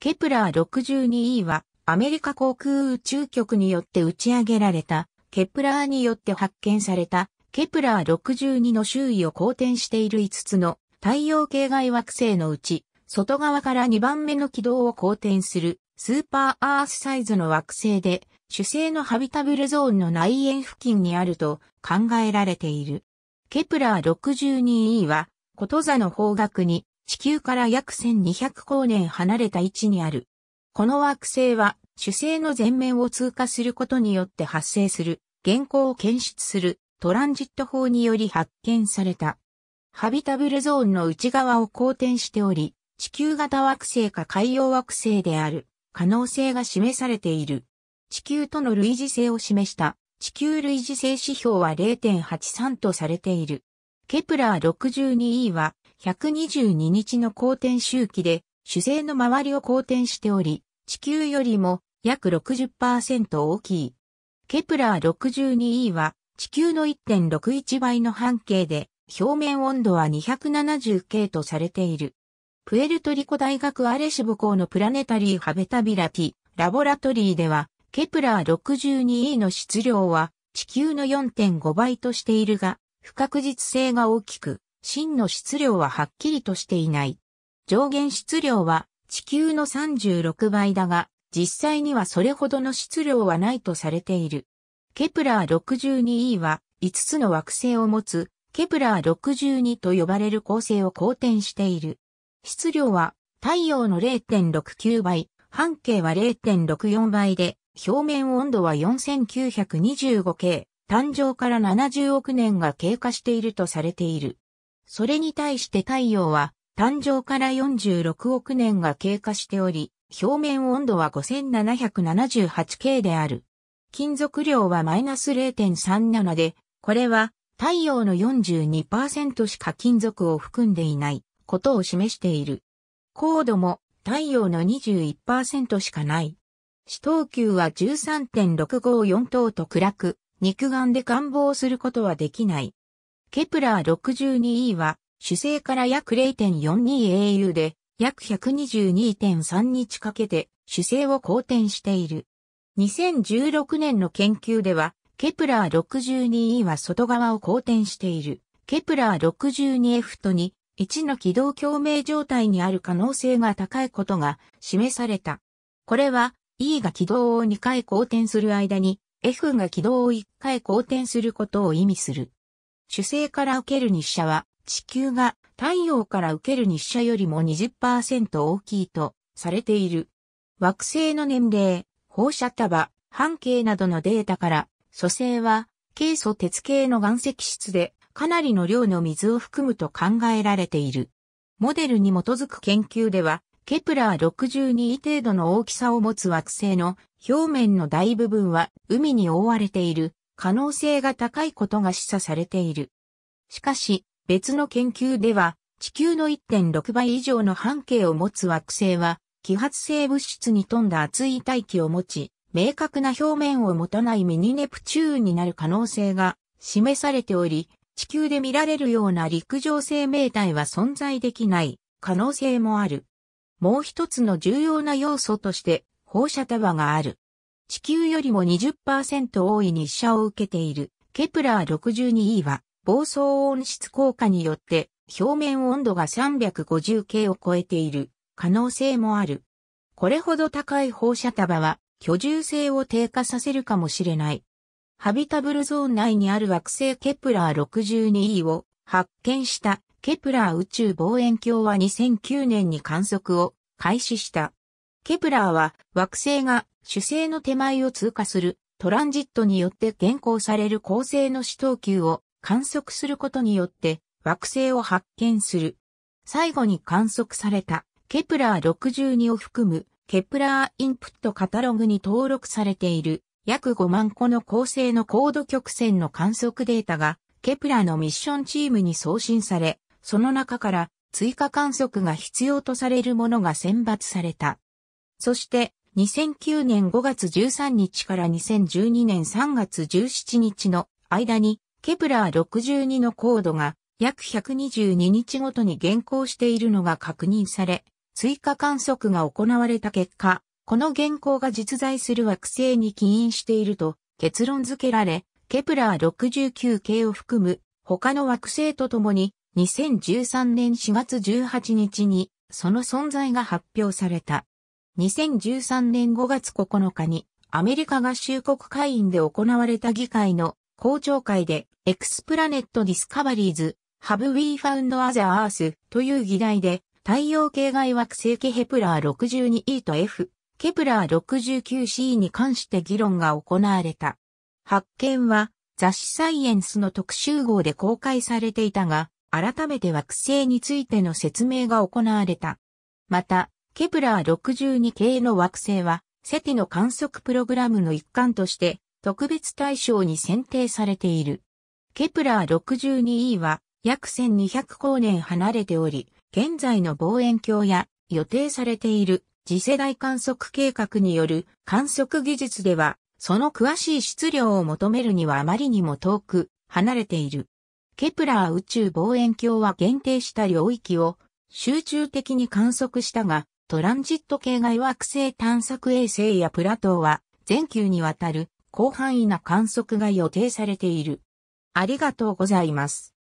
ケプラー 62E はアメリカ航空宇宙局によって打ち上げられたケプラーによって発見されたケプラー62の周囲を公転している5つの太陽系外惑星のうち外側から2番目の軌道を公転するスーパーアースサイズの惑星で主星のハビタブルゾーンの内縁付近にあると考えられている。ケプラー 62E は、こと座の方角に地球から約1200光年離れた位置にある。この惑星は主星の前面を通過することによって発生する原光を検出するトランジット法により発見された。ハビタブルゾーンの内側を公転しており、地球型惑星か海洋惑星である可能性が示されている。地球との類似性を示した地球類似性指標は0.83とされている。ケプラー 62E は122日の公転周期で主星の周りを公転しており、地球よりも約60%大きい。ケプラー 62E は地球の1.61倍の半径で表面温度は 270K とされている。プエルトリコ大学アレシボ校の Planetary Habitability Laboratory ではケプラー 62E の質量は地球の4.5倍としているが、不確実性が大きく、真の質量ははっきりとしていない。上限質量は地球の36倍だが、実際にはそれほどの質量はないとされている。ケプラー 62E は5つの惑星を持つケプラー62と呼ばれる恒星を公転している。質量は太陽の0.69倍、半径は0.64倍で、表面温度は 4925K、誕生から70億年が経過しているとされている。それに対して太陽は誕生から46億年が経過しており、表面温度は 5778K である。金属量はマイナス0.37で、これは太陽の42%しか金属を含んでいないことを示している。高度も太陽の21%しかない。死等級は13.654等と暗く、肉眼で感望することはできない。ケプラー 62E は主星から約 0.42au で約122.3日かけて主星を公転している。2016年の研究では、ケプラー 62E は外側を公転している。ケプラー 62F と2、1の軌道共鳴状態にある可能性が高いことが示された。これは E が軌道を2回公転する間に F が軌道を1回公転することを意味する。主星から受ける日射は地球が太陽から受ける日射よりも20%大きいとされている。惑星の年齢、放射束、半径などのデータから組成はケイ素鉄系の岩石質でかなりの量の水を含むと考えられている。モデルに基づく研究ではケプラー62程度の大きさを持つ惑星の表面の大部分は海に覆われている可能性が高いことが示唆されている。しかし、別の研究では、地球の1.6倍以上の半径を持つ惑星は、揮発性物質に富んだ厚い大気を持ち、明確な表面を持たないミニネプチューンになる可能性が示されており、地球で見られるような陸上生命体は存在できない可能性もある。もう一つの重要な要素として放射束がある。地球よりも20%多い日射を受けているケプラー 62E は暴走温室効果によって表面温度が 350K を超えている可能性もある。これほど高い放射束は居住性を低下させるかもしれない。ハビタブルゾーン内にある惑星ケプラー 62E を発見したケプラー宇宙望遠鏡は2009年に観測を開始した。ケプラーは惑星が主星の手前を通過するトランジットによって現行される恒星の死等級を観測することによって惑星を発見する。最後に観測されたケプラー62を含む Kepler Input Catalog に登録されている約5万個の恒星の光度曲線の観測データがケプラーのミッションチームに送信され、その中から追加観測が必要とされるものが選抜された。そして2009年5月13日から2012年3月17日の間にケプラー62の光度が約122日ごとに減光しているのが確認され、追加観測が行われた結果、この減光が実在する惑星に起因していると結論付けられ、ケプラー69系を含む他の惑星とともに2013年4月18日にその存在が発表された。2013年5月9日にアメリカ合衆国下院で行われた議会の公聴会でエクスプラネットディスカバリーズ Have We Found Other Earth? という議題で太陽系外惑星ケ、ケプラー 62E と F、ケプラー 69C に関して議論が行われた。発見は雑誌サイエンスの特集号で公開されていたが、改めて惑星についての説明が行われた。また、ケプラー62系の惑星は、 SETI の観測プログラムの一環として、特別対象に選定されている。ケプラー 62E は、約1200光年離れており、現在の望遠鏡や予定されている次世代観測計画による観測技術では、その詳しい質量を求めるにはあまりにも遠く離れている。ケプラー宇宙望遠鏡は限定した領域を集中的に観測したが、トランジット系外惑星探索衛星やプラトーは全球にわたる広範囲な観測が予定されている。ありがとうございます。